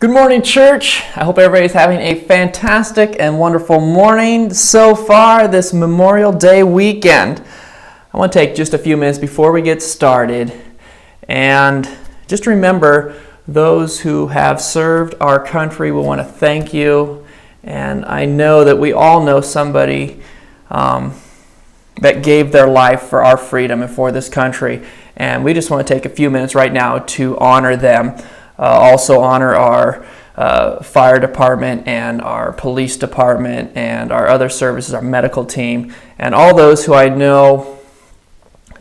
Good morning, church. I hope everybody's having a fantastic and wonderful morning so far this Memorial Day weekend. I want to take just a few minutes before we get started and just remember those who have served our country. We want to thank you. And I know that we all know somebody um, that gave their life for our freedom and for this country. And we just want to take a few minutes right now to honor them. Uh, also, honor our uh, fire department and our police department and our other services, our medical team, and all those who I know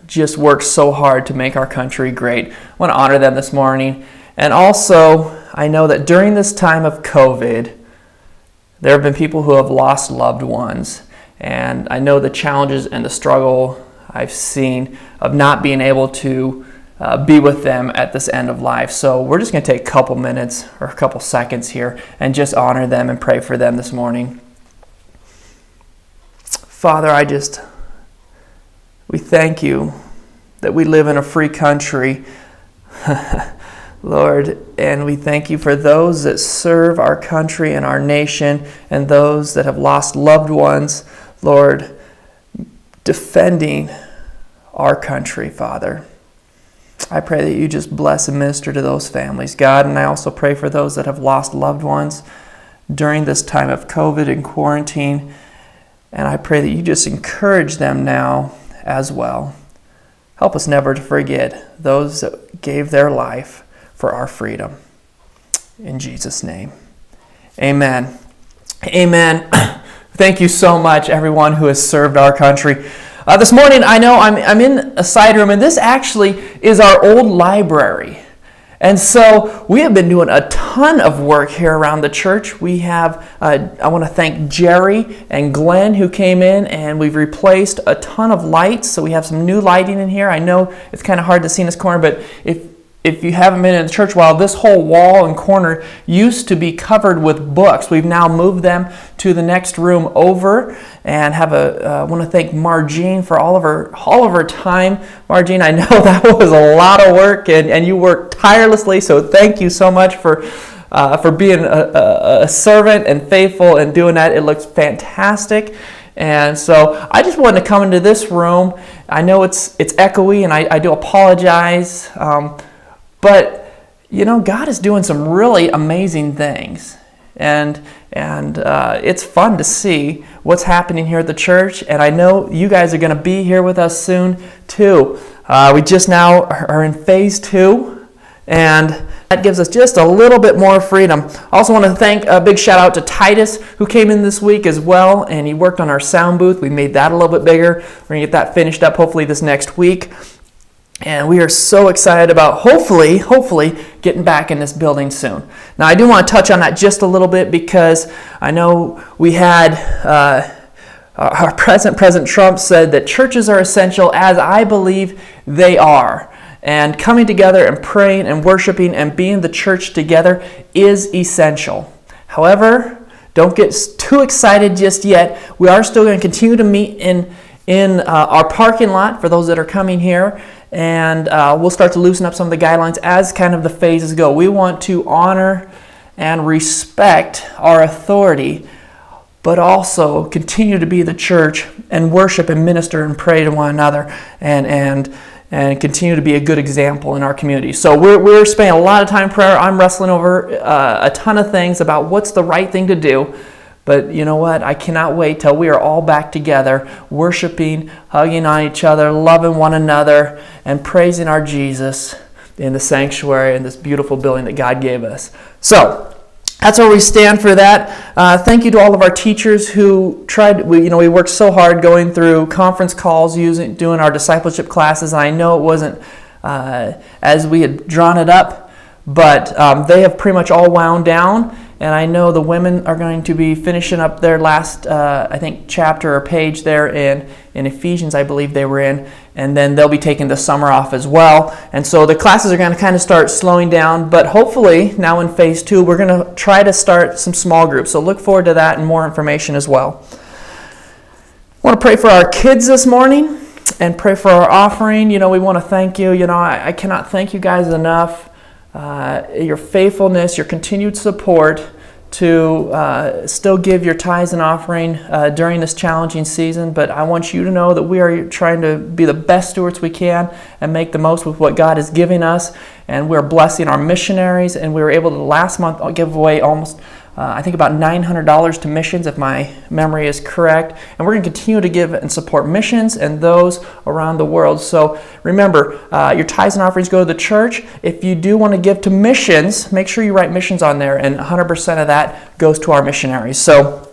just work so hard to make our country great. I want to honor them this morning. And also, I know that during this time of COVID, there have been people who have lost loved ones. And I know the challenges and the struggle I've seen of not being able to uh, be with them at this end of life. So we're just going to take a couple minutes or a couple seconds here and just honor them and pray for them this morning. Father, I just, we thank you that we live in a free country. Lord, and we thank you for those that serve our country and our nation and those that have lost loved ones, Lord, defending our country, Father. I pray that you just bless and minister to those families, God. And I also pray for those that have lost loved ones during this time of COVID and quarantine. And I pray that you just encourage them now as well. Help us never to forget those that gave their life for our freedom. In Jesus' name. Amen. Amen. Thank you so much, everyone who has served our country. Uh, this morning, I know I'm, I'm in a side room, and this actually is our old library. And so we have been doing a ton of work here around the church. We have, uh, I want to thank Jerry and Glenn who came in, and we've replaced a ton of lights. So we have some new lighting in here. I know it's kind of hard to see in this corner, but if if you haven't been in the church while this whole wall and corner used to be covered with books we've now moved them to the next room over and have a uh, want to thank margene for all of her all of her time margene i know that was a lot of work and, and you worked tirelessly so thank you so much for uh, for being a, a, servant and faithful and doing that it looks fantastic and so I just wanted to come into this room. I know it's it's echoey, and I, I do apologize. Um, but, you know, God is doing some really amazing things. And, and uh, it's fun to see what's happening here at the church. And I know you guys are going to be here with us soon, too. Uh, we just now are in phase two. And that gives us just a little bit more freedom. I also want to thank a big shout out to Titus, who came in this week as well, and he worked on our sound booth. We made that a little bit bigger. We're going to get that finished up hopefully this next week. And we are so excited about hopefully, hopefully getting back in this building soon. Now, I do want to touch on that just a little bit because I know we had uh, our President, President Trump, said that churches are essential, as I believe they are. And coming together and praying and worshiping and being the church together is essential. However, don't get too excited just yet. We are still going to continue to meet in, in uh, our parking lot for those that are coming here and uh, we'll start to loosen up some of the guidelines as kind of the phases go. We want to honor and respect our authority, but also continue to be the church and worship and minister and pray to one another and, and, and continue to be a good example in our community. So we're, we're spending a lot of time prayer. I'm wrestling over uh, a ton of things about what's the right thing to do. But you know what? I cannot wait till we are all back together, worshiping, hugging on each other, loving one another, and praising our Jesus in the sanctuary in this beautiful building that God gave us. So, that's where we stand for that. Uh, thank you to all of our teachers who tried. We, you know, we worked so hard going through conference calls, using doing our discipleship classes. I know it wasn't uh, as we had drawn it up, but um, they have pretty much all wound down and I know the women are going to be finishing up their last, uh, I think, chapter or page there in, in Ephesians, I believe they were in. And then they'll be taking the summer off as well. And so the classes are going to kind of start slowing down. But hopefully, now in phase two, we're going to try to start some small groups. So look forward to that and more information as well. I want to pray for our kids this morning and pray for our offering. You know, we want to thank you. You know, I, I cannot thank you guys enough uh, your faithfulness, your continued support to uh, still give your tithes and offering uh, during this challenging season. But I want you to know that we are trying to be the best stewards we can and make the most with what God is giving us. And we're blessing our missionaries. And we were able to last month give away almost uh, I think about $900 to missions, if my memory is correct. And we're going to continue to give and support missions and those around the world. So remember, uh, your tithes and offerings go to the church. If you do want to give to missions, make sure you write missions on there, and 100% of that goes to our missionaries. So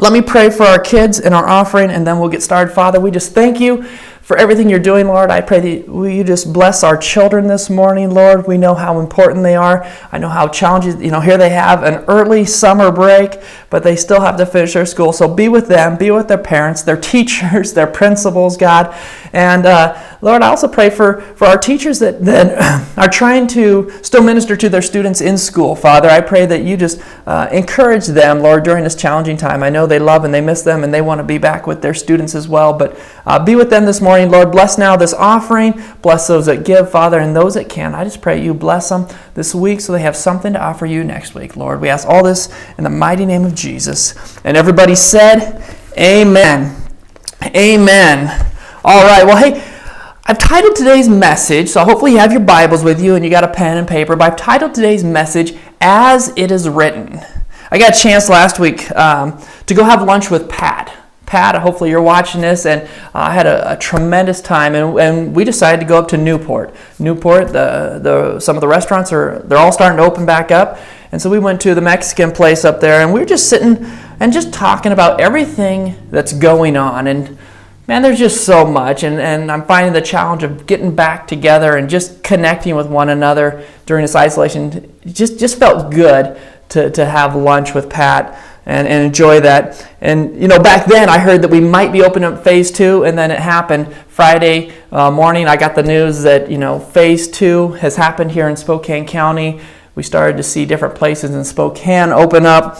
let me pray for our kids and our offering, and then we'll get started. Father, we just thank you for everything you're doing, Lord. I pray that you just bless our children this morning, Lord. We know how important they are. I know how challenging, you know, here they have an early summer break, but they still have to finish their school. So be with them, be with their parents, their teachers, their principals, God. And uh, Lord, I also pray for, for our teachers that, that are trying to still minister to their students in school. Father, I pray that you just uh, encourage them, Lord, during this challenging time. I know they love and they miss them and they want to be back with their students as well, but uh, be with them this morning morning. Lord, bless now this offering. Bless those that give, Father, and those that can. I just pray you bless them this week so they have something to offer you next week, Lord. We ask all this in the mighty name of Jesus. And everybody said, Amen. Amen. All right. Well, hey, I've titled today's message, so hopefully you have your Bibles with you and you got a pen and paper, but I've titled today's message, As It Is Written. I got a chance last week um, to go have lunch with Pat. Pat, hopefully you're watching this, and uh, I had a, a, tremendous time, and, and we decided to go up to Newport. Newport, the, the, some of the restaurants are they're all starting to open back up, and so we went to the Mexican place up there, and we were just sitting and just talking about everything that's going on, and man, there's just so much, and, and I'm finding the challenge of getting back together and just connecting with one another during this isolation. just just felt good to, to have lunch with Pat and, and enjoy that. And you know, back then I heard that we might be opening up phase two, and then it happened Friday uh, morning. I got the news that you know phase two has happened here in Spokane County. We started to see different places in Spokane open up.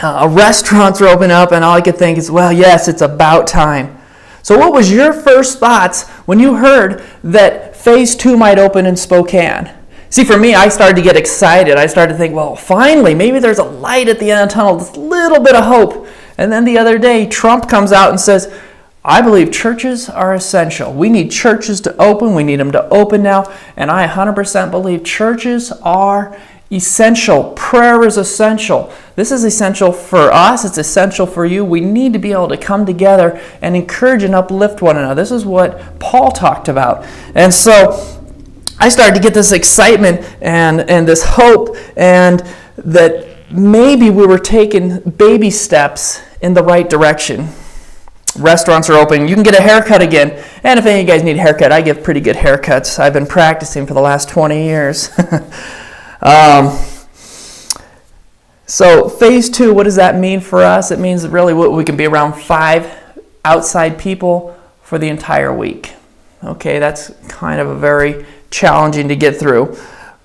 Uh, restaurants are open up, and all I could think is, well, yes, it's about time. So, what was your first thoughts when you heard that phase two might open in Spokane? See, for me, I started to get excited. I started to think, well, finally, maybe there's a light at the end of the tunnel, this little bit of hope. And then the other day, Trump comes out and says, I believe churches are essential. We need churches to open. We need them to open now. And I 100% believe churches are essential. Prayer is essential. This is essential for us. It's essential for you. We need to be able to come together and encourage and uplift one another. This is what Paul talked about. And so, I started to get this excitement and, and this hope, and that maybe we were taking baby steps in the right direction. Restaurants are open. You can get a haircut again. And if any of you guys need a haircut, I give pretty good haircuts. I've been practicing for the last 20 years. um, so, phase two, what does that mean for us? It means really we can be around five outside people for the entire week. Okay, that's kind of a very challenging to get through.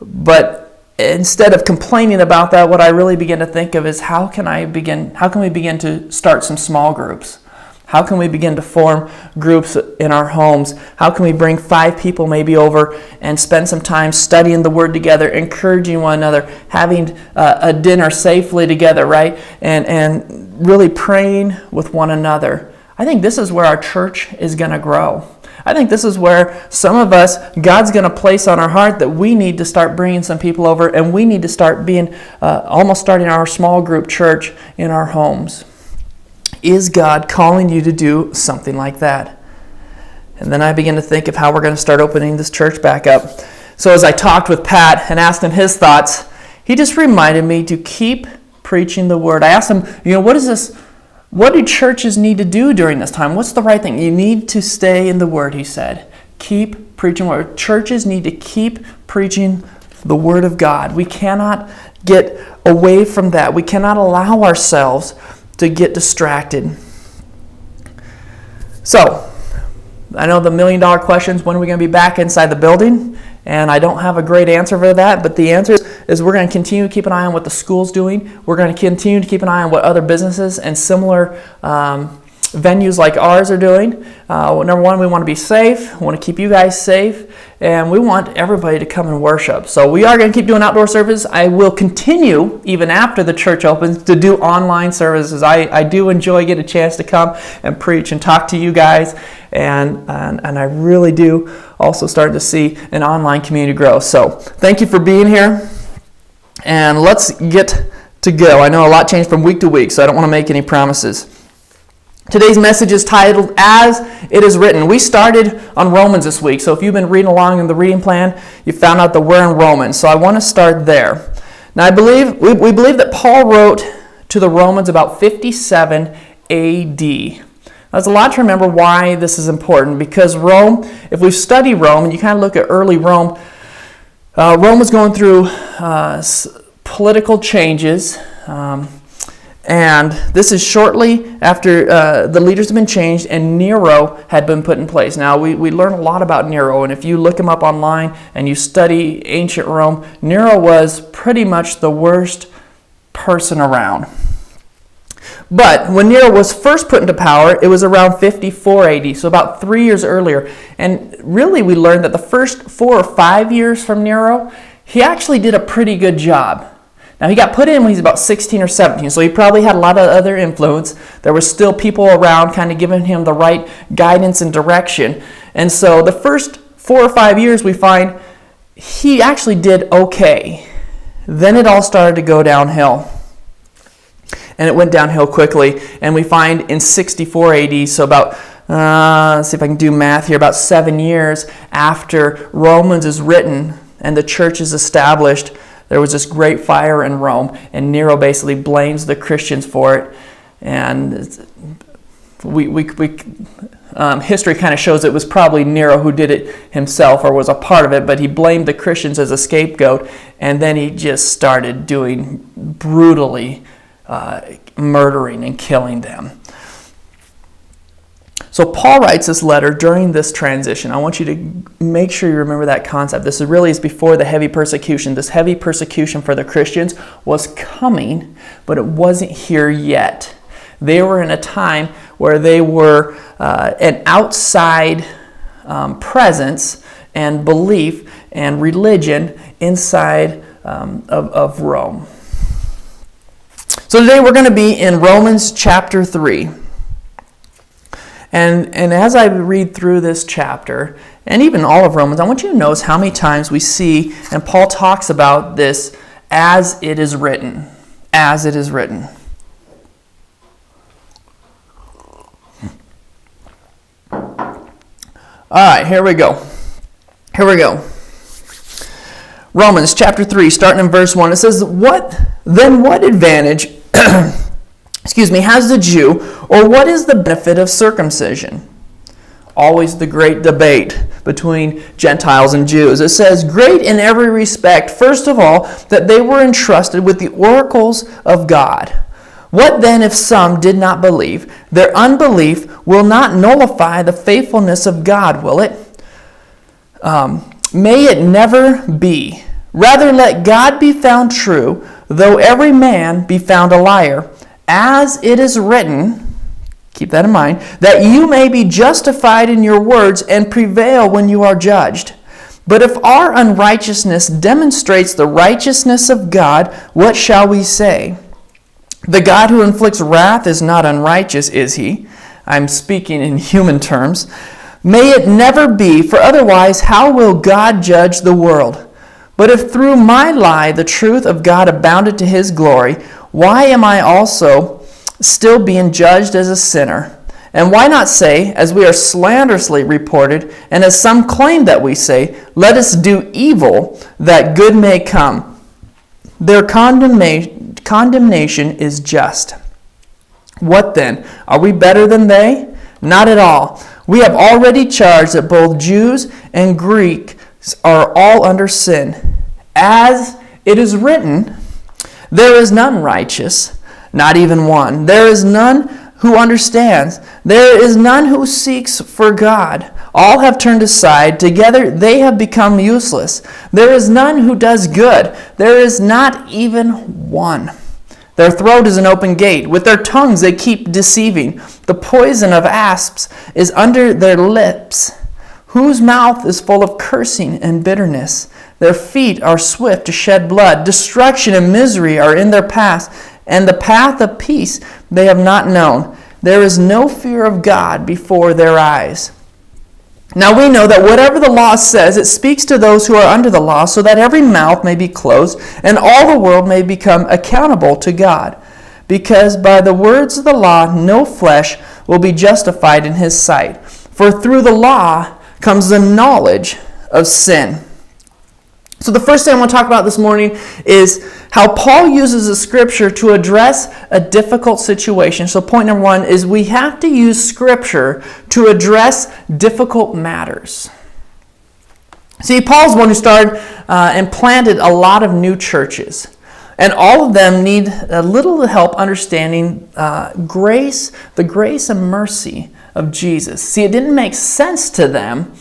But instead of complaining about that, what I really begin to think of is how can I begin how can we begin to start some small groups? How can we begin to form groups in our homes? How can we bring five people maybe over and spend some time studying the Word together, encouraging one another, having uh, a dinner safely together, right? And, and really praying with one another. I think this is where our church is going to grow. I think this is where some of us, God's going to place on our heart that we need to start bringing some people over and we need to start being, uh, almost starting our small group church in our homes. Is God calling you to do something like that? And then I begin to think of how we're going to start opening this church back up. So as I talked with Pat and asked him his thoughts, he just reminded me to keep preaching the word. I asked him, you know, what is this? What do churches need to do during this time? What's the right thing? You need to stay in the Word, he said. Keep preaching Word. Churches need to keep preaching the Word of God. We cannot get away from that. We cannot allow ourselves to get distracted. So, I know the million dollar questions when are we going to be back inside the building? And I don't have a great answer for that, but the answer is we're going to continue to keep an eye on what the school's doing. We're going to continue to keep an eye on what other businesses and similar um, venues like ours are doing. Uh, number one, we want to be safe. We want to keep you guys safe, and we want everybody to come and worship. So we are going to keep doing outdoor service. I will continue even after the church opens to do online services. I, I do enjoy getting a chance to come and preach and talk to you guys, and and, and I really do also start to see an online community grow. So thank you for being here, and let's get to go. I know a lot changed from week to week, so I don't want to make any promises. Today's message is titled As It Is Written. We started on Romans this week, so if you've been reading along in the reading plan, you found out that we're in Romans. So I want to start there. Now, I believe we, we believe that Paul wrote to the Romans about 57 AD. That's a lot to remember why this is important because Rome, if we study Rome and you kind of look at early Rome, uh, Rome was going through uh, political changes. Um, and this is shortly after uh, the leaders have been changed and Nero had been put in place. Now, we, we learn a lot about Nero, and if you look him up online and you study ancient Rome, Nero was pretty much the worst person around. But when Nero was first put into power, it was around 54 AD, so about three years earlier. And really, we learned that the first four or five years from Nero, he actually did a pretty good job. Now, he got put in when he was about 16 or 17, so he probably had a lot of other influence. There were still people around kind of giving him the right guidance and direction. And so the first four or five years, we find he actually did okay. Then it all started to go downhill. And it went downhill quickly. And we find in 64 AD, so about uh, let's see if I can do math here, about seven years after Romans is written and the church is established, there was this great fire in Rome, and Nero basically blames the Christians for it. And we, we, we um, history kind of shows it was probably Nero who did it himself or was a part of it, but he blamed the Christians as a scapegoat, and then he just started doing brutally uh, murdering and killing them. So Paul writes this letter during this transition. I want you to make sure you remember that concept. This really is before the heavy persecution. This heavy persecution for the Christians was coming, but it wasn't here yet. They were in a time where they were uh, an outside um, presence and belief and religion inside um, of, of Rome. So today we're going to be in Romans chapter 3. And, and as I read through this chapter, and even all of Romans, I want you to notice how many times we see, and Paul talks about this as it is written. As it is written. All right, here we go. Here we go. Romans chapter 3, starting in verse 1, it says, What then what advantage excuse me, has the Jew, or what is the benefit of circumcision? Always the great debate between Gentiles and Jews. It says, Great in every respect, first of all, that they were entrusted with the oracles of God. What then if some did not believe? Their unbelief will not nullify the faithfulness of God, will it? Um, may it never be. Rather, let God be found true, though every man be found a liar as it is written, keep that in mind, that you may be justified in your words and prevail when you are judged. But if our unrighteousness demonstrates the righteousness of God, what shall we say? The God who inflicts wrath is not unrighteous, is he? I'm speaking in human terms. May it never be, for otherwise, how will God judge the world? But if through my lie the truth of God abounded to his glory, why am I also still being judged as a sinner? And why not say, as we are slanderously reported, and as some claim that we say, let us do evil that good may come? Their condemnation is just. What then? Are we better than they? Not at all. We have already charged that both Jews and Greeks are all under sin. As it is written, there is none righteous, not even one. There is none who understands. There is none who seeks for God. All have turned aside. Together they have become useless. There is none who does good. There is not even one. Their throat is an open gate. With their tongues they keep deceiving. The poison of asps is under their lips, whose mouth is full of cursing and bitterness. Their feet are swift to shed blood. Destruction and misery are in their path, and the path of peace they have not known. There is no fear of God before their eyes. Now we know that whatever the law says, it speaks to those who are under the law, so that every mouth may be closed, and all the world may become accountable to God. Because by the words of the law, no flesh will be justified in his sight. For through the law comes the knowledge of sin. So, the first thing I want to talk about this morning is how Paul uses the scripture to address a difficult situation. So, point number one is we have to use scripture to address difficult matters. See, Paul's one who started uh, and planted a lot of new churches. And all of them need a little help understanding uh, grace, the grace and mercy of Jesus. See, it didn't make sense to them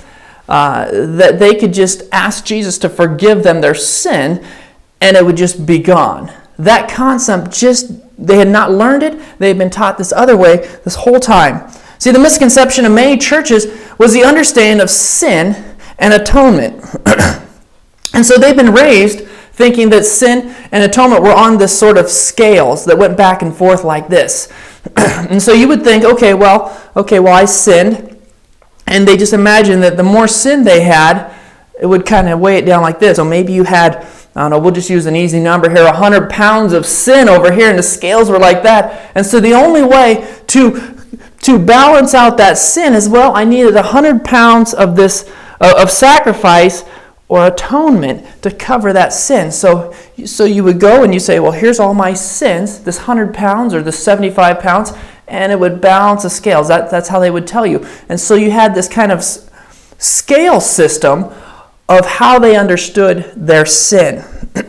uh, that they could just ask Jesus to forgive them their sin and it would just be gone. That concept just, they had not learned it. They had been taught this other way this whole time. See, the misconception of many churches was the understanding of sin and atonement. and so they've been raised thinking that sin and atonement were on this sort of scales that went back and forth like this. and so you would think, okay, well, okay, well, I sinned and they just imagined that the more sin they had, it would kind of weigh it down like this. Or maybe you had, I don't know, we'll just use an easy number here, 100 pounds of sin over here, and the scales were like that. And so the only way to, to balance out that sin is, well, I needed 100 pounds of this, uh, of sacrifice or atonement to cover that sin. So, so you would go and you say, well, here's all my sins, this 100 pounds or this 75 pounds, and it would balance the scales. That, that's how they would tell you. And so you had this kind of scale system of how they understood their sin.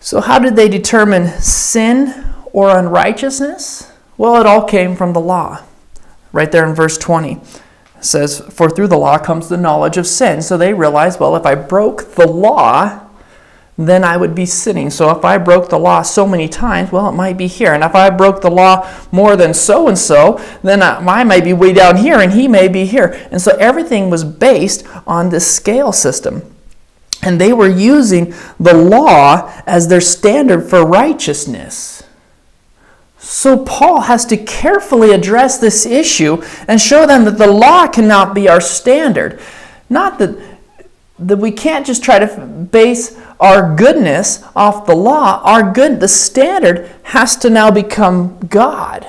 so, how did they determine sin or unrighteousness? Well, it all came from the law. Right there in verse 20 it says, For through the law comes the knowledge of sin. So they realized, well, if I broke the law, then I would be sinning. So if I broke the law so many times, well, it might be here. And if I broke the law more than so and so, then uh, I might be way down here and he may be here. And so everything was based on this scale system. And they were using the law as their standard for righteousness. So Paul has to carefully address this issue and show them that the law cannot be our standard. Not that, that we can't just try to base our goodness off the law, our good, the standard has to now become God.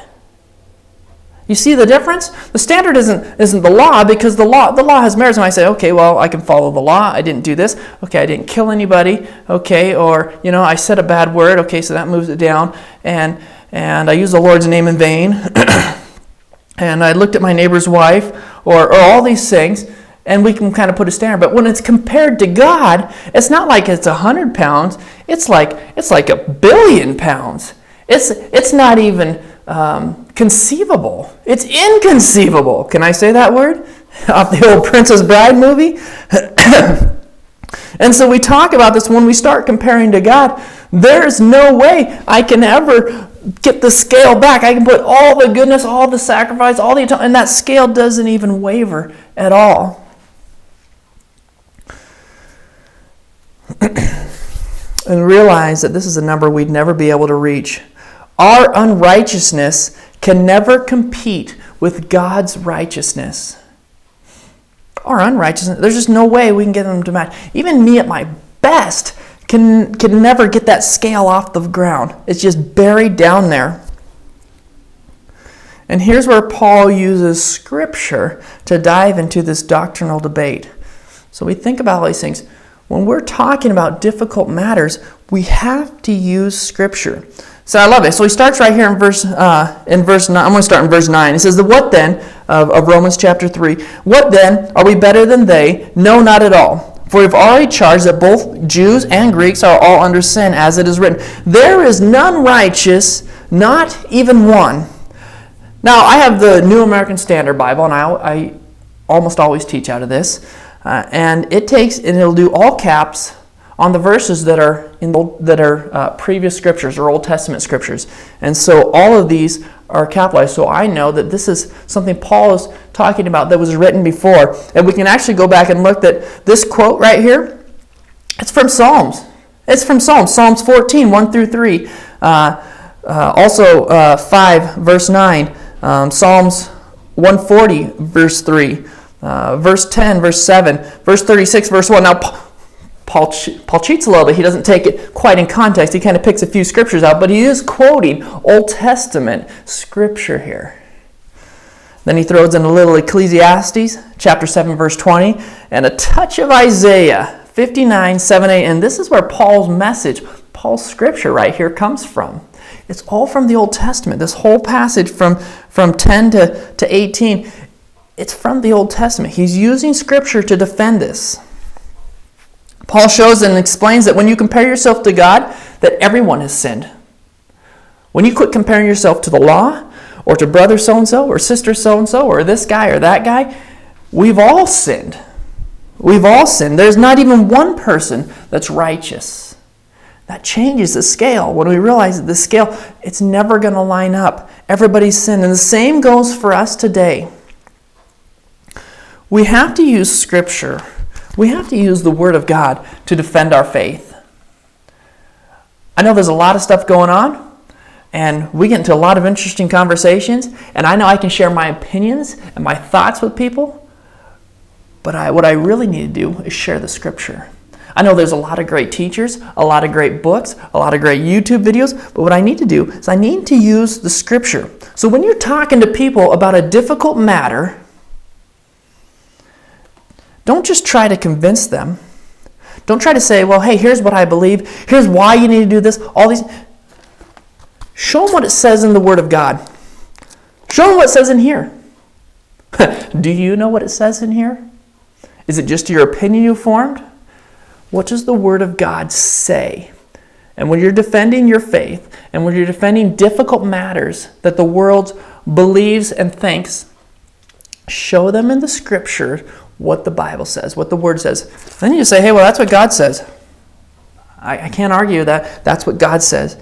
You see the difference? The standard isn't, isn't the law because the law, the law has merits. And I say, okay, well, I can follow the law. I didn't do this. Okay, I didn't kill anybody. Okay, or, you know, I said a bad word. Okay, so that moves it down. And, and I used the Lord's name in vain. and I looked at my neighbor's wife or, or all these things and we can kind of put a standard. But when it's compared to God, it's not like it's a hundred pounds. It's like it's like a billion pounds. It's it's not even um, conceivable. It's inconceivable. Can I say that word off the old Princess Bride movie? and so we talk about this when we start comparing to God. There's no way I can ever get the scale back. I can put all the goodness, all the sacrifice, all the and that scale doesn't even waver at all. and realize that this is a number we'd never be able to reach. Our unrighteousness can never compete with God's righteousness. Our unrighteousness, there's just no way we can get them to match. Even me at my best can, can never get that scale off the ground. It's just buried down there. And here's where Paul uses scripture to dive into this doctrinal debate. So we think about all these things when we're talking about difficult matters, we have to use Scripture. So I love it. So he starts right here in verse uh, in verse nine. I'm going to start in verse nine. He says, "The what then of, of Romans chapter three? What then are we better than they? No, not at all. For we've already charged that both Jews and Greeks are all under sin, as it is written, There is none righteous, not even one. Now, I have the New American Standard Bible, and I, I almost always teach out of this. Uh, and it takes, and it'll do all caps, on the verses that are in old, that are uh, previous scriptures or Old Testament scriptures. And so all of these are capitalized. So I know that this is something Paul is talking about that was written before. And we can actually go back and look that this quote right here. It's from Psalms. It's from Psalms, Psalms 14, 1 through 3. Uh, uh, also, uh, 5, verse 9. Um, Psalms 140, verse 3. Uh, verse 10, verse 7. Verse 36, verse 1. Now, Paul, Paul cheats a little bit. He doesn't take it quite in context. He kind of picks a few scriptures out, but he is quoting Old Testament scripture here. Then he throws in a little Ecclesiastes, chapter 7, verse 20, and a touch of Isaiah 59, 7, 8. And this is where Paul's message, Paul's scripture right here comes from. It's all from the Old Testament. This whole passage from, from 10 to, to 18, it's from the Old Testament. He's using scripture to defend this. Paul shows and explains that when you compare yourself to God, that everyone has sinned. When you quit comparing yourself to the law, or to brother so and so, or sister so and so, or this guy or that guy, we've all sinned. We've all sinned. There's not even one person that's righteous. That changes the scale when we realize that the scale, it's never going to line up. Everybody's sinned. And the same goes for us today. We have to use Scripture we have to use the Word of God to defend our faith. I know there's a lot of stuff going on, and we get into a lot of interesting conversations, and I know I can share my opinions and my thoughts with people, but I, what I really need to do is share the Scripture. I know there's a lot of great teachers, a lot of great books, a lot of great YouTube videos, but what I need to do is I need to use the Scripture. So when you're talking to people about a difficult matter, don't just try to convince them. Don't try to say, well, hey, here's what I believe. Here's why you need to do this. All these. Show them what it says in the Word of God. Show them what it says in here. do you know what it says in here? Is it just your opinion you formed? What does the Word of God say? And when you're defending your faith, and when you're defending difficult matters that the world believes and thinks, show them in the Scripture what the Bible says, what the Word says. Then you say, hey, well, that's what God says. I, I can't argue that. That's what God says.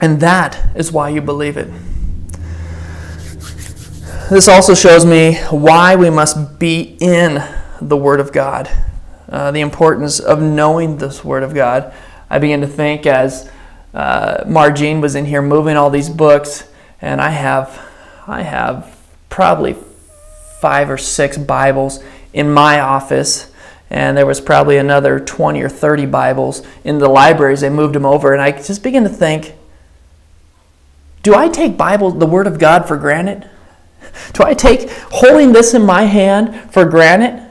And that is why you believe it. This also shows me why we must be in the Word of God, uh, the importance of knowing this Word of God. I began to think as uh, Margene was in here moving all these books, and I have, I have probably five or six Bibles in my office, and there was probably another 20 or 30 Bibles in the libraries. They moved them over, and I just began to think do I take Bible, the Word of God, for granted? Do I take holding this in my hand for granted?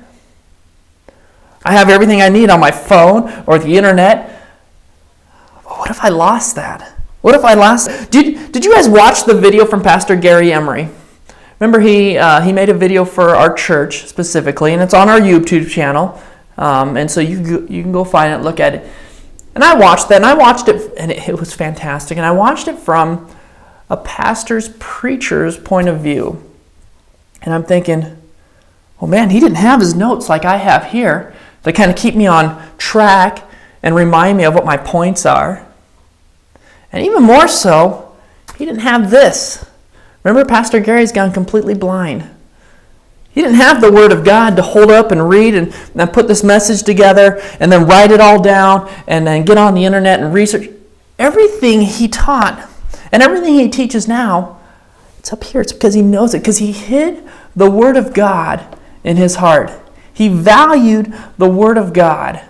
I have everything I need on my phone or the internet. What if I lost that? What if I lost? Did, did you guys watch the video from Pastor Gary Emery? Remember, he, uh, he made a video for our church specifically, and it's on our YouTube channel. Um, and so you, you can go find it, look at it. And I watched that, and I watched it, and it, it was fantastic. And I watched it from a pastor's, preacher's point of view. And I'm thinking, oh man, he didn't have his notes like I have here to kind of keep me on track and remind me of what my points are. And even more so, he didn't have this Remember, Pastor Gary's gone completely blind. He didn't have the Word of God to hold up and read and, and put this message together and then write it all down and then get on the internet and research. Everything he taught and everything he teaches now, it's up here. It's because he knows it, because he hid the Word of God in his heart. He valued the Word of God.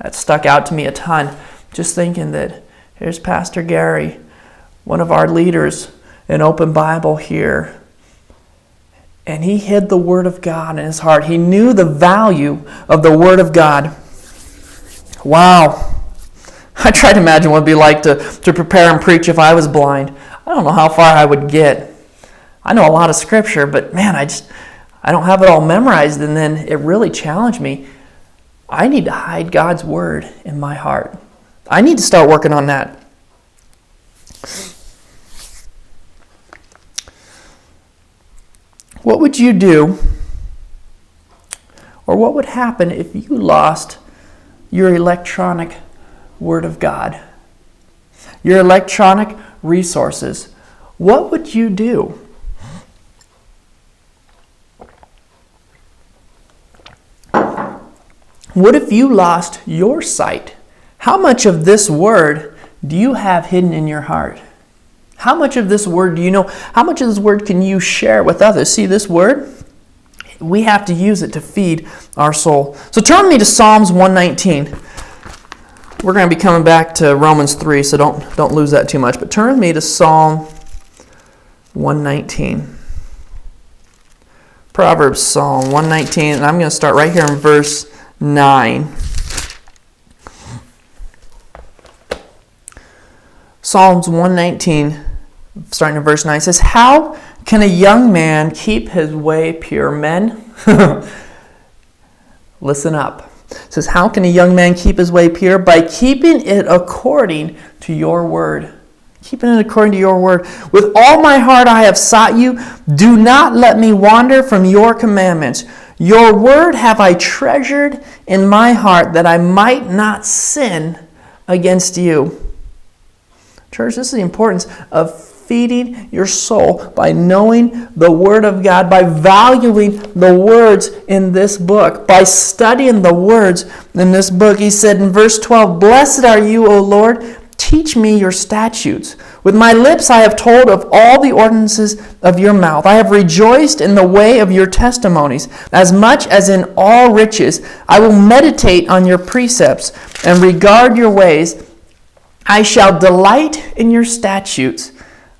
That stuck out to me a ton, just thinking that here's Pastor Gary one of our leaders, an open Bible here. And he hid the Word of God in his heart. He knew the value of the Word of God. Wow. I try to imagine what it'd be like to, to prepare and preach if I was blind. I don't know how far I would get. I know a lot of scripture, but man, I just I don't have it all memorized and then it really challenged me. I need to hide God's word in my heart. I need to start working on that. What would you do? Or what would happen if you lost your electronic Word of God? Your electronic resources. What would you do? What if you lost your sight? How much of this word do you have hidden in your heart? How much of this word do you know? How much of this word can you share with others? See, this word, we have to use it to feed our soul. So turn me to Psalms 119. We're going to be coming back to Romans 3, so don't, don't lose that too much. But turn me to Psalm 119. Proverbs, Psalm 119, and I'm going to start right here in verse 9. Psalms 119, starting in verse 9, says, How can a young man keep his way pure? Men, listen up. It says, How can a young man keep his way pure? By keeping it according to your word. Keeping it according to your word. With all my heart I have sought you. Do not let me wander from your commandments. Your word have I treasured in my heart that I might not sin against you. Church, this is the importance of feeding your soul by knowing the Word of God, by valuing the words in this book, by studying the words in this book. He said in verse 12, Blessed are you, O Lord. Teach me your statutes. With my lips I have told of all the ordinances of your mouth. I have rejoiced in the way of your testimonies, as much as in all riches. I will meditate on your precepts and regard your ways. I shall delight in your statutes.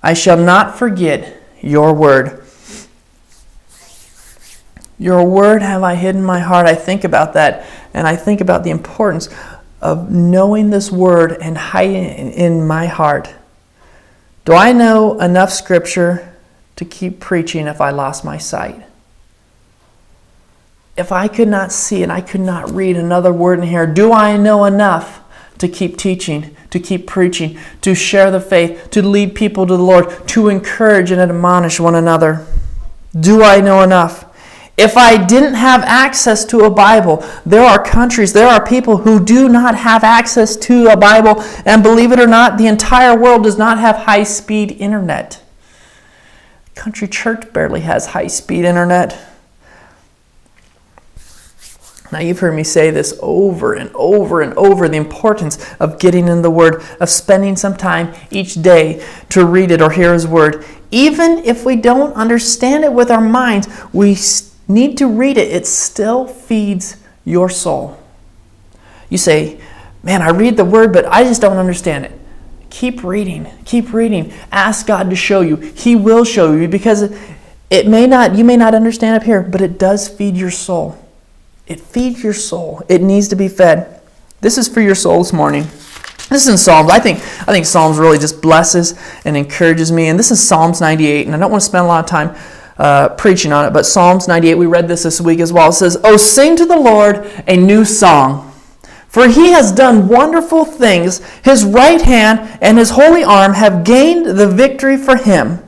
I shall not forget your word. Your word have I hidden my heart. I think about that, and I think about the importance of knowing this word and hiding it in my heart. Do I know enough scripture to keep preaching if I lost my sight? If I could not see and I could not read another word in here, do I know enough to keep teaching, to keep preaching, to share the faith, to lead people to the Lord, to encourage and admonish one another? Do I know enough? If I didn't have access to a Bible, there are countries, there are people who do not have access to a Bible, and believe it or not, the entire world does not have high speed internet. Country church barely has high speed internet. Now, you've heard me say this over and over and over the importance of getting in the Word, of spending some time each day to read it or hear His Word. Even if we don't understand it with our minds, we need to read it. It still feeds your soul. You say, Man, I read the Word, but I just don't understand it. Keep reading. Keep reading. Ask God to show you. He will show you because it may not, you may not understand up here, but it does feed your soul. It feeds your soul. It needs to be fed. This is for your soul this morning. This is in Psalms. I think I think Psalms really just blesses and encourages me. And this is Psalms 98. And I don't want to spend a lot of time uh, preaching on it, but Psalms 98. We read this this week as well. It says, "Oh, sing to the Lord a new song." For he has done wonderful things. His right hand and his holy arm have gained the victory for him.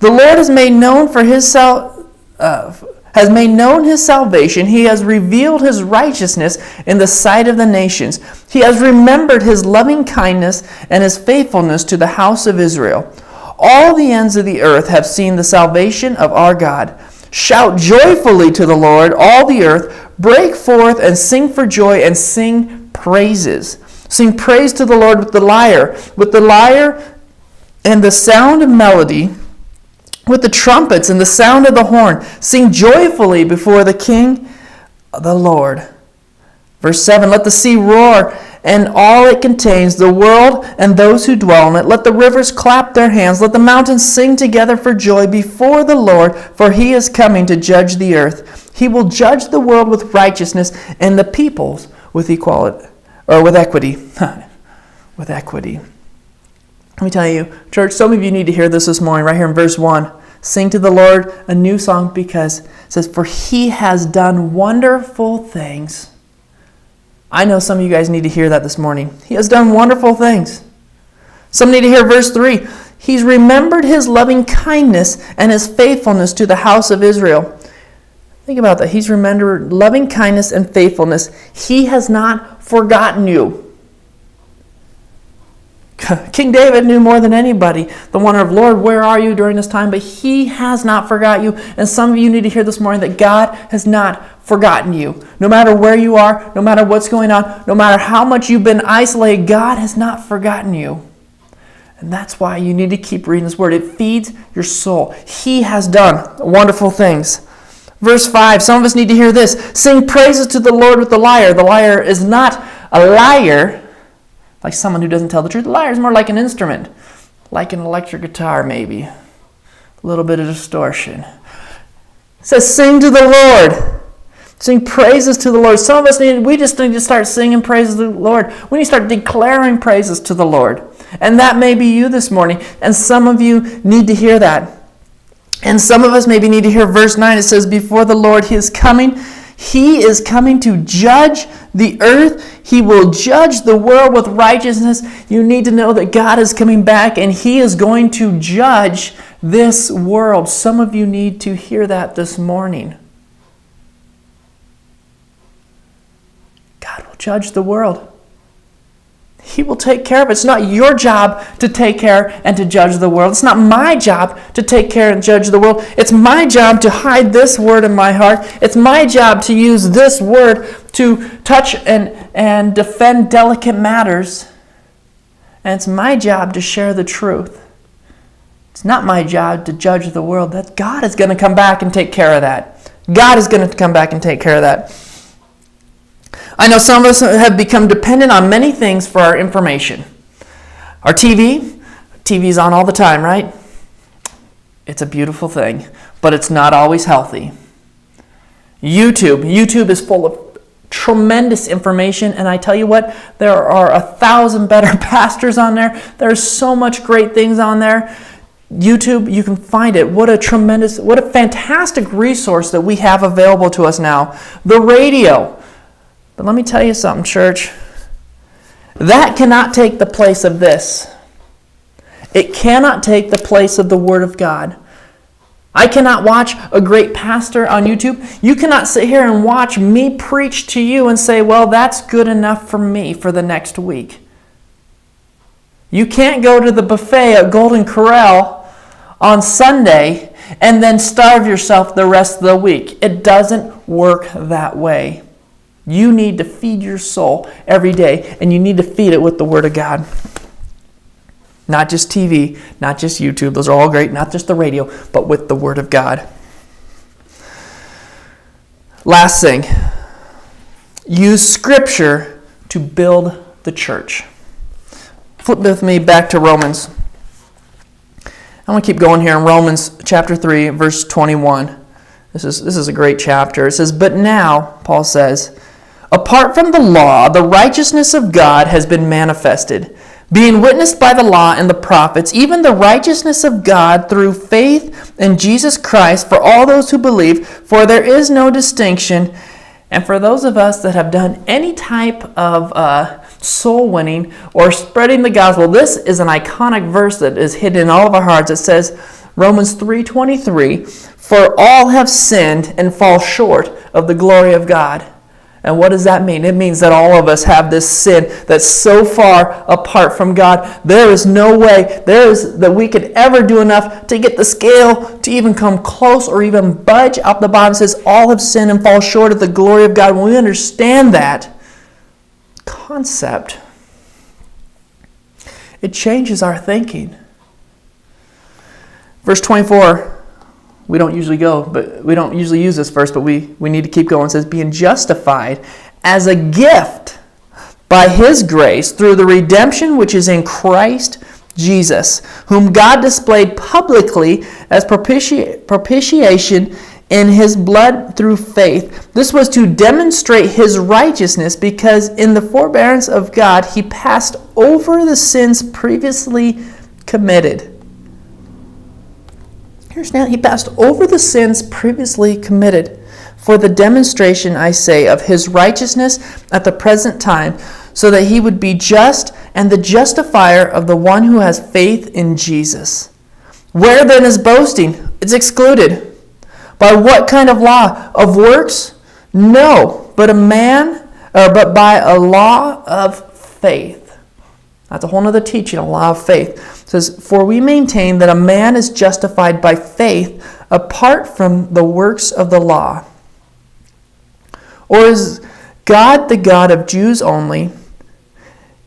The Lord has made known for his sal- uh, has made known his salvation. He has revealed his righteousness in the sight of the nations. He has remembered his loving kindness and his faithfulness to the house of Israel. All the ends of the earth have seen the salvation of our God. Shout joyfully to the Lord, all the earth. Break forth and sing for joy and sing praises. Sing praise to the Lord with the lyre, with the lyre and the sound of melody with the trumpets and the sound of the horn. Sing joyfully before the King, the Lord. Verse 7 Let the sea roar and all it contains, the world and those who dwell in it. Let the rivers clap their hands. Let the mountains sing together for joy before the Lord, for he is coming to judge the earth. He will judge the world with righteousness and the peoples with equality or with equity. with equity. Let me tell you, church, some of you need to hear this this morning, right here in verse 1. Sing to the Lord a new song because it says, For he has done wonderful things. I know some of you guys need to hear that this morning. He has done wonderful things. Some need to hear verse 3. He's remembered his loving kindness and his faithfulness to the house of Israel. Think about that. He's remembered loving kindness and faithfulness. He has not forgotten you. King David knew more than anybody the wonder of Lord, where are you during this time? But he has not forgot you. And some of you need to hear this morning that God has not forgotten you. No matter where you are, no matter what's going on, no matter how much you've been isolated, God has not forgotten you. And that's why you need to keep reading this word. It feeds your soul. He has done wonderful things. Verse 5, some of us need to hear this Sing praises to the Lord with the lyre. The lyre is not a liar, like someone who doesn't tell the truth. The lyre is more like an instrument, like an electric guitar, maybe. A little bit of distortion. It says, Sing to the Lord. Sing praises to the Lord. Some of us need, we just need to start singing praises to the Lord. We need to start declaring praises to the Lord. And that may be you this morning. And some of you need to hear that. And some of us maybe need to hear verse 9. It says, Before the Lord he is coming, he is coming to judge the earth. He will judge the world with righteousness. You need to know that God is coming back and he is going to judge this world. Some of you need to hear that this morning. God will judge the world. He will take care of it. It's not your job to take care and to judge the world. It's not my job to take care and judge the world. It's my job to hide this word in my heart. It's my job to use this word to touch and, and defend delicate matters. And it's my job to share the truth. It's not my job to judge the world. That God is going to come back and take care of that. God is going to come back and take care of that. I know some of us have become dependent on many things for our information. Our TV, TV's on all the time, right? It's a beautiful thing, but it's not always healthy. YouTube, YouTube is full of tremendous information, and I tell you what, there are a thousand better pastors on there. There's so much great things on there. YouTube, you can find it. What a tremendous, what a fantastic resource that we have available to us now. The radio, but let me tell you something, church. That cannot take the place of this. It cannot take the place of the Word of God. I cannot watch a great pastor on YouTube. You cannot sit here and watch me preach to you and say, well, that's good enough for me for the next week. You can't go to the buffet at Golden Corral on Sunday and then starve yourself the rest of the week. It doesn't work that way. You need to feed your soul every day, and you need to feed it with the Word of God. Not just TV, not just YouTube, those are all great, not just the radio, but with the Word of God. Last thing use Scripture to build the church. Flip with me back to Romans. I'm going to keep going here in Romans chapter 3, verse 21. This is, this is a great chapter. It says, But now, Paul says, Apart from the law, the righteousness of God has been manifested, being witnessed by the law and the prophets, even the righteousness of God through faith in Jesus Christ for all those who believe, for there is no distinction. And for those of us that have done any type of uh, soul winning or spreading the gospel, this is an iconic verse that is hidden in all of our hearts. It says, Romans 3:23, "For all have sinned and fall short of the glory of God." And what does that mean? It means that all of us have this sin that's so far apart from God. There is no way there is that we could ever do enough to get the scale to even come close or even budge up the. It says all have sinned and fall short of the glory of God. When we understand that concept, it changes our thinking. Verse 24 we don't usually go, but we don't usually use this verse, but we, we need to keep going. It says, being justified as a gift by his grace through the redemption which is in Christ Jesus, whom God displayed publicly as propiti- propitiation in his blood through faith. This was to demonstrate his righteousness because in the forbearance of God he passed over the sins previously committed. He passed over the sins previously committed for the demonstration, I say, of his righteousness at the present time, so that he would be just and the justifier of the one who has faith in Jesus. Where then is boasting? It's excluded. By what kind of law? Of works? No, but a man, or but by a law of faith. That's a whole other teaching, a law of faith. It says, For we maintain that a man is justified by faith apart from the works of the law. Or is God the God of Jews only?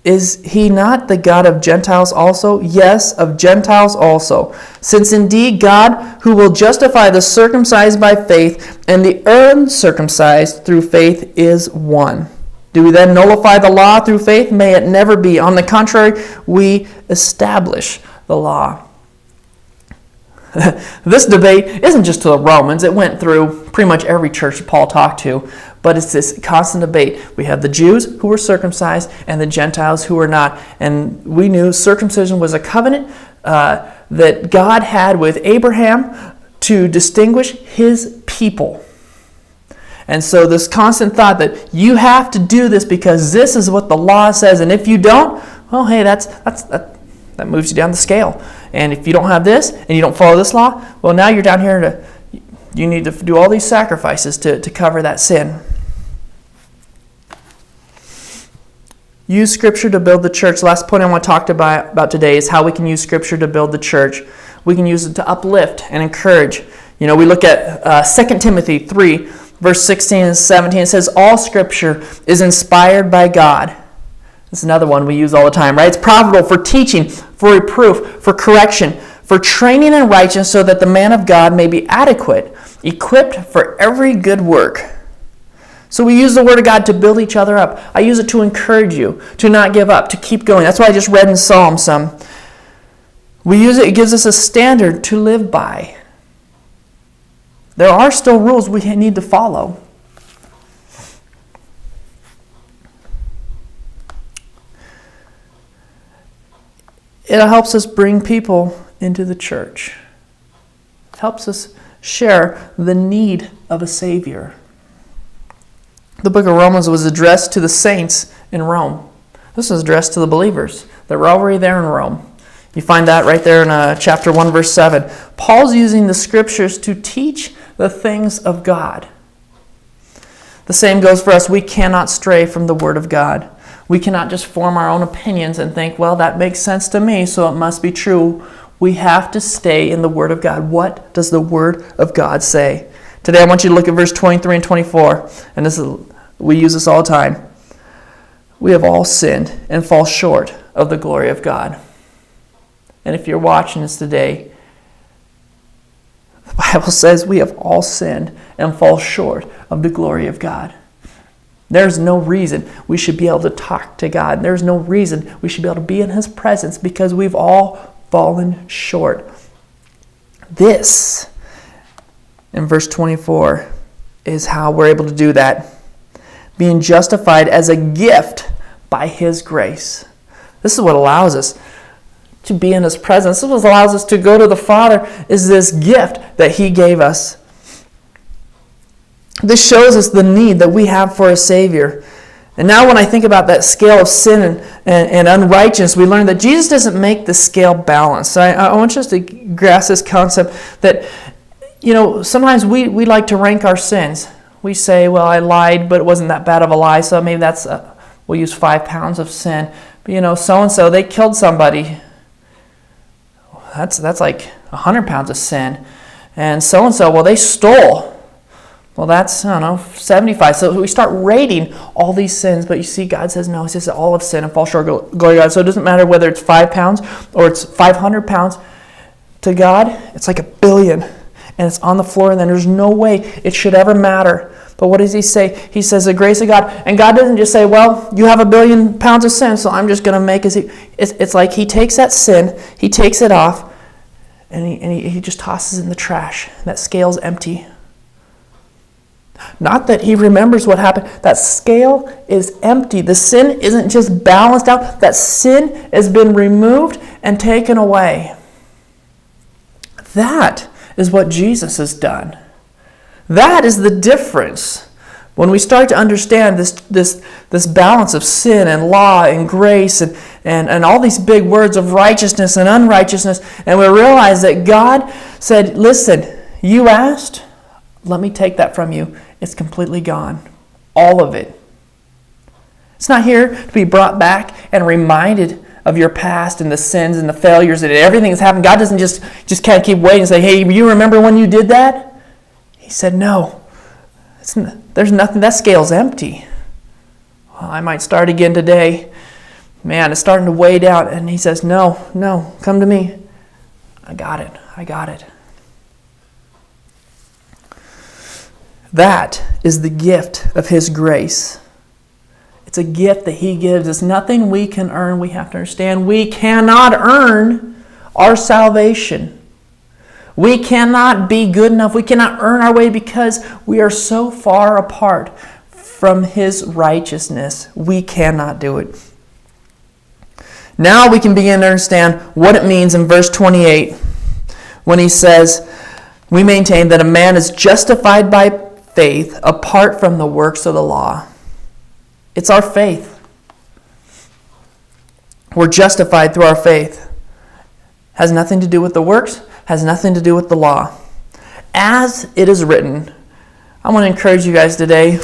Is he not the God of Gentiles also? Yes, of Gentiles also. Since indeed God, who will justify the circumcised by faith and the uncircumcised through faith, is one. Do we then nullify the law through faith? May it never be. On the contrary, we establish the law. this debate isn't just to the Romans, it went through pretty much every church Paul talked to, but it's this constant debate. We have the Jews who were circumcised and the Gentiles who were not. And we knew circumcision was a covenant uh, that God had with Abraham to distinguish his people. And so, this constant thought that you have to do this because this is what the law says, and if you don't, well, hey, that's, that's, that, that moves you down the scale. And if you don't have this and you don't follow this law, well, now you're down here to, you need to do all these sacrifices to, to cover that sin. Use Scripture to build the church. Last point I want to talk about, about today is how we can use Scripture to build the church. We can use it to uplift and encourage. You know, we look at uh, 2 Timothy 3, verse 16 and 17. It says, All Scripture is inspired by God. That's another one we use all the time, right? It's profitable for teaching, for reproof, for correction, for training in righteousness, so that the man of God may be adequate, equipped for every good work. So we use the Word of God to build each other up. I use it to encourage you, to not give up, to keep going. That's why I just read in Psalm some. Um, we use it, it gives us a standard to live by. There are still rules we need to follow. It helps us bring people into the church. It helps us share the need of a Savior. The book of Romans was addressed to the saints in Rome. This was addressed to the believers that were already there in Rome. You find that right there in uh, chapter 1, verse 7. Paul's using the scriptures to teach the things of God. The same goes for us. We cannot stray from the Word of God. We cannot just form our own opinions and think, well, that makes sense to me, so it must be true. We have to stay in the Word of God. What does the Word of God say? Today I want you to look at verse 23 and 24. And this is we use this all the time. We have all sinned and fall short of the glory of God. And if you're watching this today, the Bible says we have all sinned and fall short of the glory of God. There's no reason we should be able to talk to God. There's no reason we should be able to be in His presence because we've all fallen short. This in verse 24 is how we're able to do that. Being justified as a gift by His grace. This is what allows us to be in His presence. This is what allows us to go to the Father, is this gift that He gave us. This shows us the need that we have for a Savior. And now, when I think about that scale of sin and, and, and unrighteousness, we learn that Jesus doesn't make the scale balanced. So I, I want us to grasp this concept that you know, sometimes we, we like to rank our sins. We say, well, I lied, but it wasn't that bad of a lie, so maybe that's, a, we'll use five pounds of sin. But, you know, so and so, they killed somebody. That's, that's like a 100 pounds of sin. And so and so, well, they stole. Well, that's, I don't know, 75. So we start rating all these sins, but you see, God says, no, He says all of sin and fall short glory God. So it doesn't matter whether it's five pounds or it's 500 pounds. To God, it's like a billion and it's on the floor, and then there's no way it should ever matter. But what does he say? He says, The grace of God. And God doesn't just say, Well, you have a billion pounds of sin, so I'm just going to make it. It's, it's like he takes that sin, he takes it off, and, he, and he, he just tosses in the trash. That scale's empty. Not that he remembers what happened. That scale is empty. The sin isn't just balanced out, that sin has been removed and taken away. That is what Jesus has done. That is the difference. When we start to understand this, this, this balance of sin and law and grace and, and, and all these big words of righteousness and unrighteousness, and we realize that God said, Listen, you asked, let me take that from you. It's completely gone. All of it. It's not here to be brought back and reminded of your past and the sins and the failures and everything that's happened. God doesn't just, just kind of keep waiting and say, hey, you remember when you did that? He said, no. there's nothing, that scale's empty. Well, I might start again today. Man, it's starting to weigh down. And he says, no, no, come to me. I got it. I got it. That is the gift of His grace. It's a gift that He gives It's Nothing we can earn. We have to understand we cannot earn our salvation. We cannot be good enough. We cannot earn our way because we are so far apart from His righteousness. We cannot do it. Now we can begin to understand what it means in verse 28 when he says, We maintain that a man is justified by faith apart from the works of the law. It's our faith. We're justified through our faith. Has nothing to do with the works, has nothing to do with the law. As it is written, I want to encourage you guys today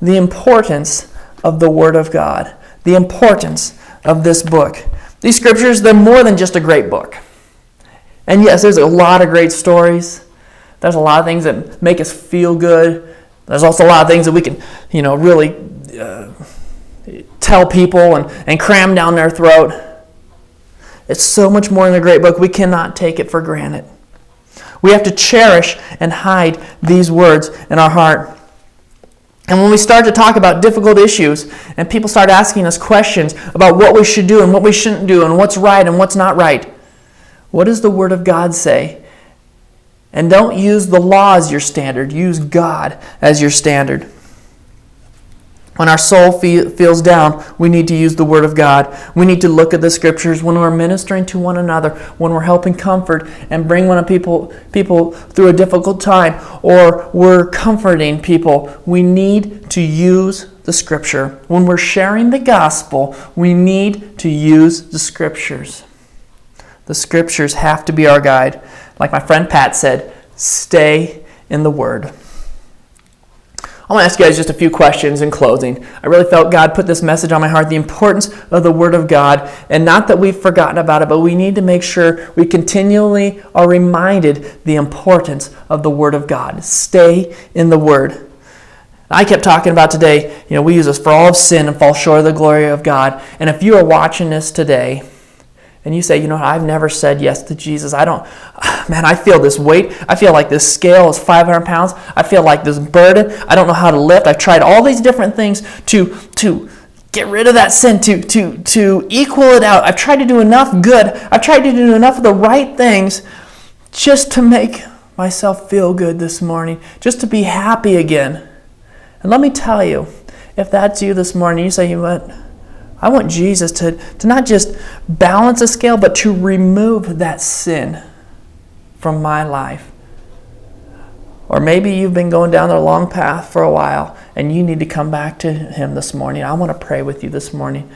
the importance of the Word of God, the importance of this book. These scriptures, they're more than just a great book. And yes, there's a lot of great stories. There's a lot of things that make us feel good. There's also a lot of things that we can, you know, really uh, tell people and, and cram down their throat. It's so much more in the great book. We cannot take it for granted. We have to cherish and hide these words in our heart. And when we start to talk about difficult issues and people start asking us questions about what we should do and what we shouldn't do and what's right and what's not right, what does the Word of God say? And don't use the law as your standard, use God as your standard. When our soul feels down, we need to use the Word of God. We need to look at the Scriptures when we're ministering to one another, when we're helping comfort and bring one of people, people through a difficult time, or we're comforting people. We need to use the Scripture. When we're sharing the gospel, we need to use the Scriptures. The Scriptures have to be our guide. Like my friend Pat said, stay in the Word. I want to ask you guys just a few questions in closing. I really felt God put this message on my heart the importance of the Word of God, and not that we've forgotten about it, but we need to make sure we continually are reminded the importance of the Word of God. Stay in the Word. I kept talking about today, you know, we use this for all of sin and fall short of the glory of God. And if you are watching this today, and you say, you know, I've never said yes to Jesus. I don't, man, I feel this weight. I feel like this scale is 500 pounds. I feel like this burden. I don't know how to lift. I've tried all these different things to, to get rid of that sin, to, to, to equal it out. I've tried to do enough good. I've tried to do enough of the right things just to make myself feel good this morning, just to be happy again. And let me tell you, if that's you this morning, you say, you know what? I want Jesus to, to not just balance a scale, but to remove that sin from my life. Or maybe you've been going down the long path for a while and you need to come back to Him this morning. I want to pray with you this morning.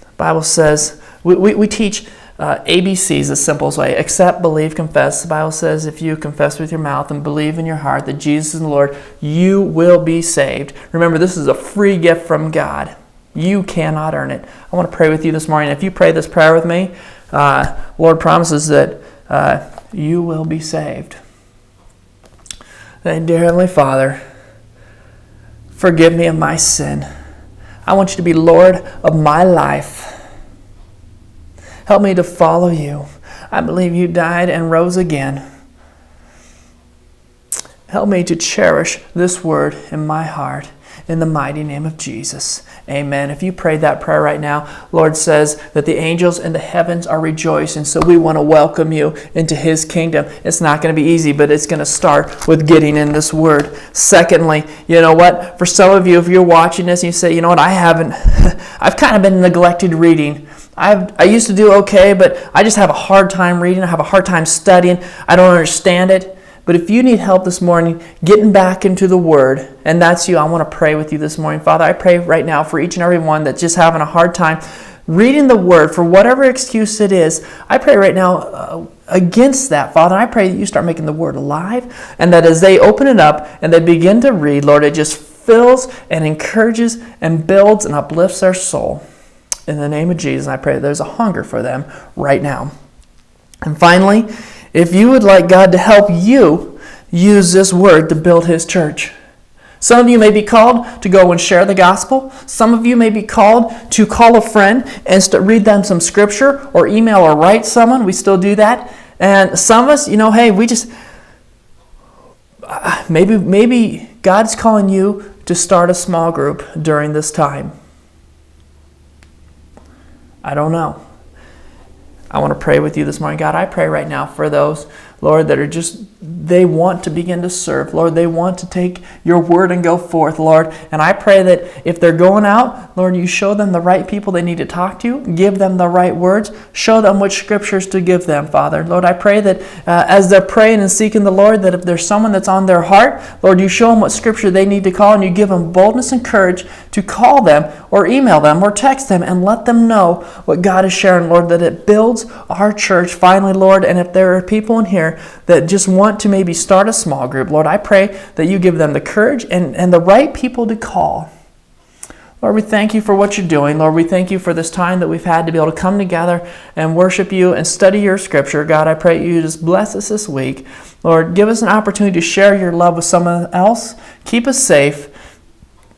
The Bible says, we, we, we teach uh, ABCs the simplest way accept, believe, confess. The Bible says if you confess with your mouth and believe in your heart that Jesus is the Lord, you will be saved. Remember, this is a free gift from God. You cannot earn it. I want to pray with you this morning. If you pray this prayer with me, uh, Lord promises that uh, you will be saved. And dear Heavenly Father, forgive me of my sin. I want you to be Lord of my life. Help me to follow you. I believe you died and rose again. Help me to cherish this word in my heart in the mighty name of Jesus. Amen. If you prayed that prayer right now, Lord says that the angels in the heavens are rejoicing. So we want to welcome you into his kingdom. It's not going to be easy, but it's going to start with getting in this word. Secondly, you know what? For some of you, if you're watching this and you say, you know what, I haven't, I've kind of been neglected reading. I've, I used to do okay, but I just have a hard time reading. I have a hard time studying. I don't understand it. But if you need help this morning getting back into the Word, and that's you, I want to pray with you this morning. Father, I pray right now for each and every one that's just having a hard time reading the Word for whatever excuse it is, I pray right now uh, against that, Father. I pray that you start making the Word alive and that as they open it up and they begin to read, Lord, it just fills and encourages and builds and uplifts their soul. In the name of Jesus, I pray there's a hunger for them right now. And finally, if you would like God to help you use this word to build his church, some of you may be called to go and share the gospel. Some of you may be called to call a friend and to read them some scripture or email or write someone. We still do that. And some of us, you know, hey, we just uh, maybe maybe God's calling you to start a small group during this time. I don't know. I want to pray with you this morning. God, I pray right now for those Lord, that are just, they want to begin to serve. Lord, they want to take your word and go forth, Lord. And I pray that if they're going out, Lord, you show them the right people they need to talk to, give them the right words, show them which scriptures to give them, Father. Lord, I pray that uh, as they're praying and seeking the Lord, that if there's someone that's on their heart, Lord, you show them what scripture they need to call and you give them boldness and courage to call them or email them or text them and let them know what God is sharing, Lord, that it builds our church finally, Lord. And if there are people in here, that just want to maybe start a small group, Lord, I pray that you give them the courage and, and the right people to call. Lord, we thank you for what you're doing. Lord, we thank you for this time that we've had to be able to come together and worship you and study your scripture. God, I pray you just bless us this week. Lord, give us an opportunity to share your love with someone else. Keep us safe.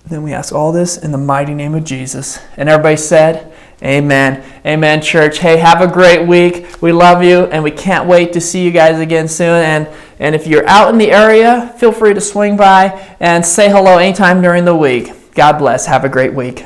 Then we ask all this in the mighty name of Jesus. And everybody said, Amen. Amen, church. Hey, have a great week. We love you, and we can't wait to see you guys again soon. And, and if you're out in the area, feel free to swing by and say hello anytime during the week. God bless. Have a great week.